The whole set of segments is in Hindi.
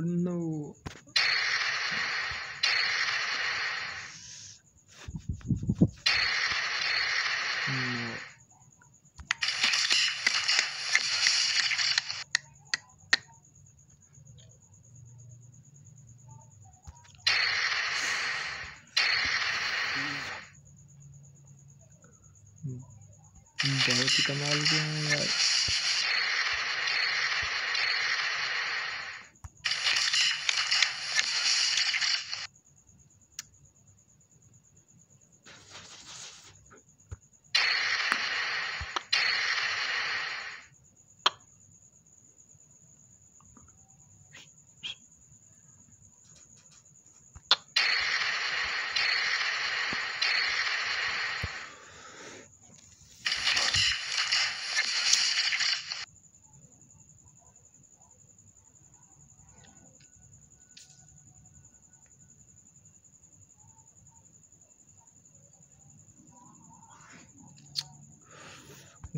no. No. बहुत ही कमाल के हैं यार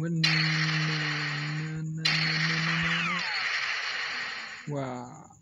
When... Wow.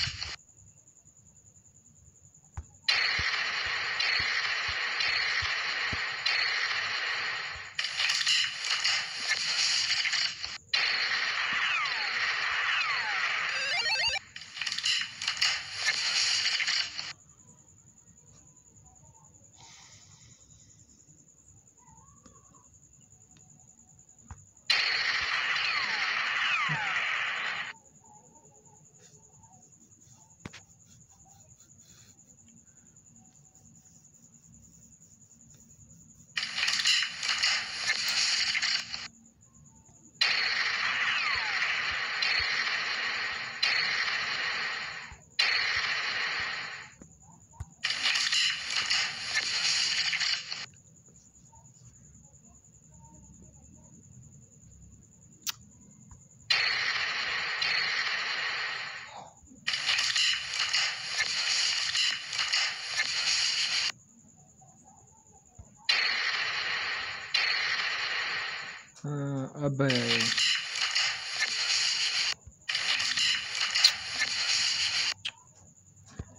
अब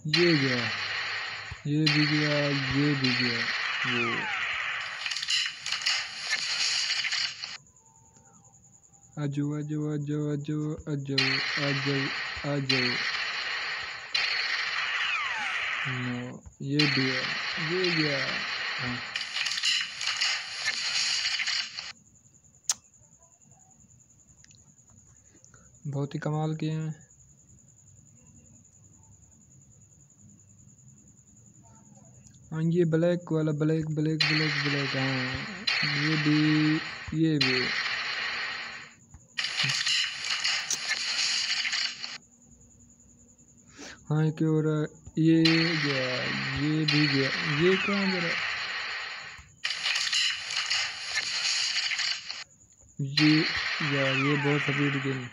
ये गया। ये भी गया, ये भी गया वो आजो आजो आजो आजो आजो आजो आजो। नो, ये भी है ये गया। हाँ। बहुत ही कमाल किए हैं। हाँ ये ब्लैक वाला, ब्लैक ब्लैक ब्लैक ब्लैक हाँ। ये भी ये भी। हाँ एक और, ये गया, ये भी गया। ये कहाँ जरा ये, यार, ये बहुत स्पीड गेम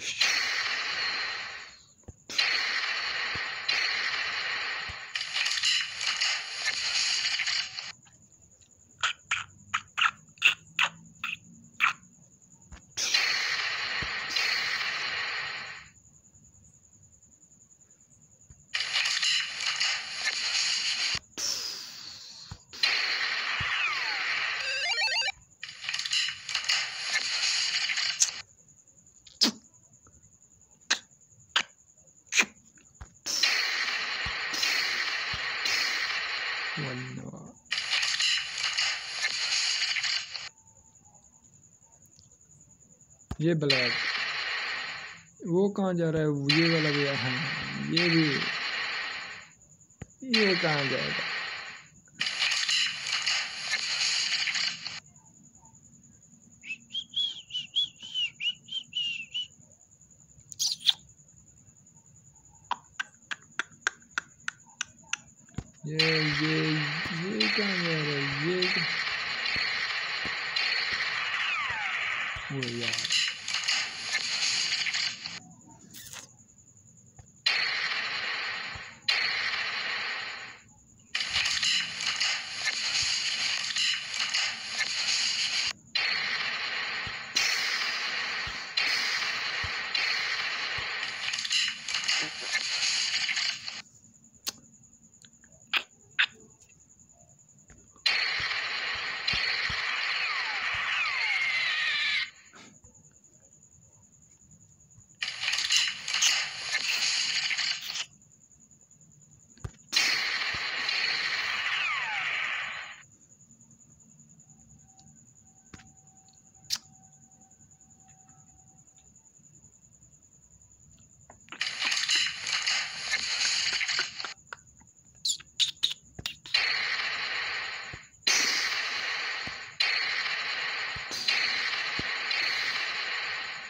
Shh. वरना ये ब्लैक वो कहाँ जा रहा है? ये वाला भी, है, ये भी। ये कहाँ जाएगा ये ये कैमरा ये वो यार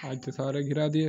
आज तो सारे गिरा दिए।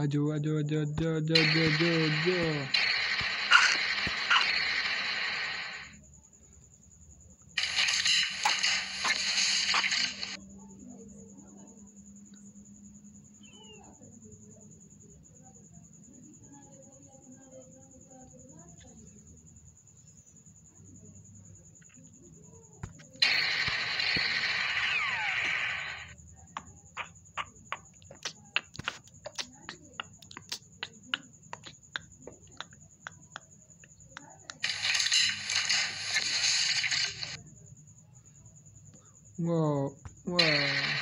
I do, I do, I do, I do, I do, I do, I do. Whoa, whoa.